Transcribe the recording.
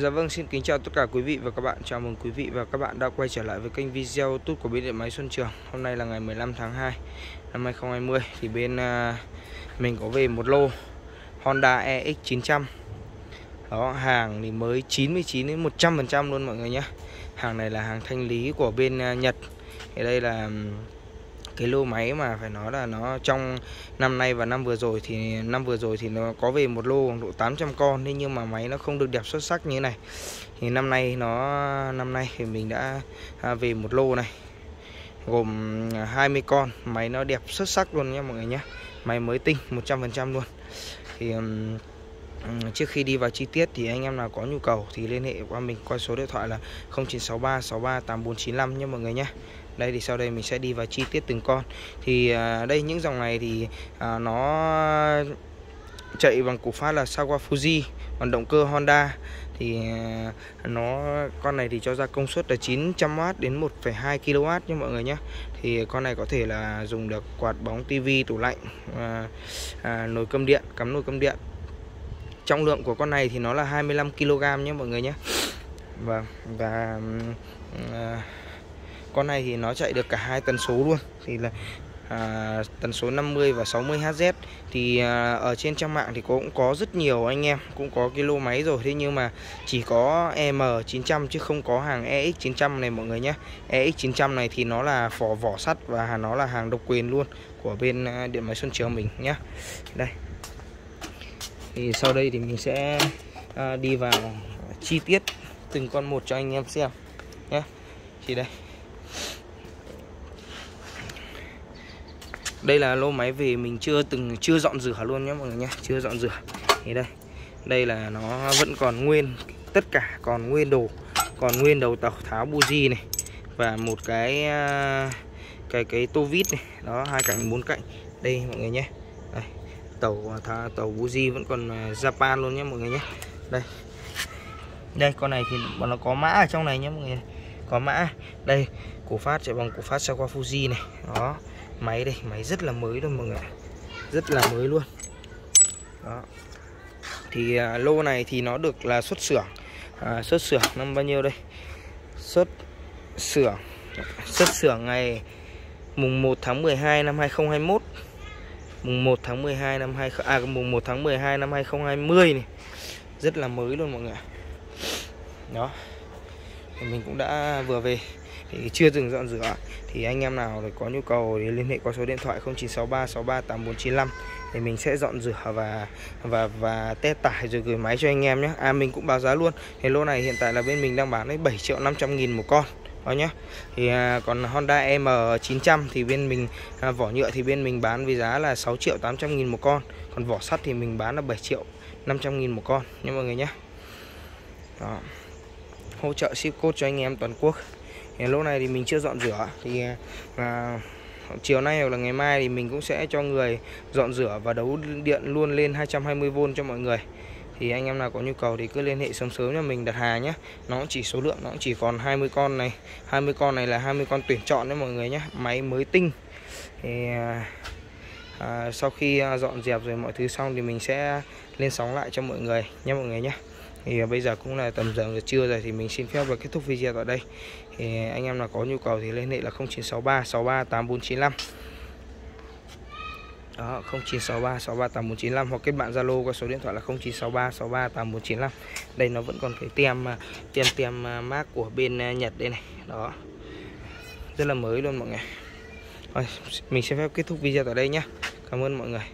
Dạ vâng, xin kính chào tất cả quý vị và các bạn. Chào mừng quý vị và các bạn đã quay trở lại với kênh video YouTube của bên điện máy Xuân Trường. Hôm nay là ngày 15 tháng 2 năm 2020 thì bên uh, mình có về một lô Honda EX900. Đó, hàng thì mới 99 đến 100% luôn mọi người nhé. Hàng này là hàng thanh lý của bên uh, Nhật. Thì đây là cái lô máy mà phải nói là nó trong năm nay và năm vừa rồi thì năm vừa rồi thì nó có về một lô khoảng độ 800 con. Thế nhưng mà máy nó không được đẹp xuất sắc như thế này. Thì năm nay nó năm nay thì mình đã à, về một lô này gồm à, 20 con. Máy nó đẹp xuất sắc luôn nhé mọi người nhé máy mới tinh 100% luôn. Thì um, trước khi đi vào chi tiết thì anh em nào có nhu cầu thì liên hệ qua mình qua số điện thoại là 0963 63 8495 nhé mọi người nhé đây thì sau đây mình sẽ đi vào chi tiết từng con. Thì à, đây những dòng này thì à, nó chạy bằng củ phát là Sawa Fuji còn động cơ Honda. Thì à, nó con này thì cho ra công suất là 900W đến 1,2 kW nha mọi người nhé. Thì con này có thể là dùng được quạt bóng tivi tủ lạnh à, à, nồi cơm điện cắm nồi cơm điện. Trọng lượng của con này thì nó là 25 kg nhé mọi người nhé. Vâng và à, con này thì nó chạy được cả hai tần số luôn. Thì là à, tần số 50 và 60 Hz thì à, ở trên trang mạng thì cũng có rất nhiều anh em cũng có cái lô máy rồi. Thế nhưng mà chỉ có M900 chứ không có hàng EX900 này mọi người nhé. EX900 này thì nó là vỏ vỏ sắt và nó là hàng độc quyền luôn của bên à, điện máy Xuân Trường mình nhé. Đây. Thì sau đây thì mình sẽ à, đi vào chi tiết từng con một cho anh em xem nhé. Thì đây. Đây là lô máy về mình chưa từng chưa dọn rửa luôn nhé mọi người nhé. Chưa dọn rửa. Thì đây. Đây là nó vẫn còn nguyên tất cả còn nguyên đồ còn nguyên đầu tàu tháo buji này và một cái à, cái cái tô vít này. Đó hai cạnh bốn cạnh. Đây mọi người nhé. Đây. Tàu à, thả, tàu buji vẫn còn à, Japan luôn nhé mọi người nhé. Đây. Đây con này thì nó có mã ở trong này nhé mọi người có mã. Đây cổ phát chạy bằng cổ phát Sawa Fuji này. Đó máy đây máy rất là mới luôn mọi người rất là mới luôn. Đó. Thì à, lô này thì nó được là xuất xưởng. À, xuất xưởng năm bao nhiêu đây? Xuất xưởng xuất xưởng ngày mùng 1 tháng 12 năm 2021 mùng 1 tháng 12 năm 20 à mùng 1 tháng 12 năm 2020 này. Rất là mới luôn mọi người đó mình cũng đã vừa về. Thì chưa dừng dọn rửa. Thì anh em nào có nhu cầu thì liên hệ qua số điện thoại 0963 63 8495 thì mình sẽ dọn rửa và và và test tải rồi gửi máy cho anh em nhé. À mình cũng báo giá luôn. Thì lô này hiện tại là bên mình đang bán đấy 7 triệu 500 nghìn một con. Đó nhá thì à, còn Honda M900 thì bên mình à, vỏ nhựa thì bên mình bán với giá là 6 triệu 800 nghìn một con. Còn vỏ sắt thì mình bán là 7 triệu 500 nghìn một con nha mọi người nhé. Đó hỗ trợ ship code cho anh em toàn quốc. Thì lúc này thì mình chưa dọn rửa. Thì à, chiều nay hoặc là ngày mai thì mình cũng sẽ cho người dọn rửa và đấu điện luôn lên 220V cho mọi người. Thì anh em nào có nhu cầu thì cứ liên hệ sớm sớm cho mình đặt hàng nhé nó chỉ số lượng nó chỉ còn 20 con này. 20 con này là 20 con tuyển chọn đấy mọi người nhé máy mới tinh. Thì à, à, sau khi à, dọn dẹp rồi mọi thứ xong thì mình sẽ lên sóng lại cho mọi người nhé mọi người nhé thì à, bây giờ cũng là tầm giờ trưa rồi thì mình xin phép và kết thúc video tại đây. Thì à, anh em nào có nhu cầu thì liên hệ là 0963 63 8495 đó 0963 63 8495 hoặc kết bạn Zalo qua số điện thoại là 0963 63 8495 đây nó vẫn còn cái tem à, tem tem mác của bên Nhật đây này. Đó. Rất là mới luôn mọi người. Rồi, mình xin phép kết thúc video tại đây nhé Cảm ơn mọi người.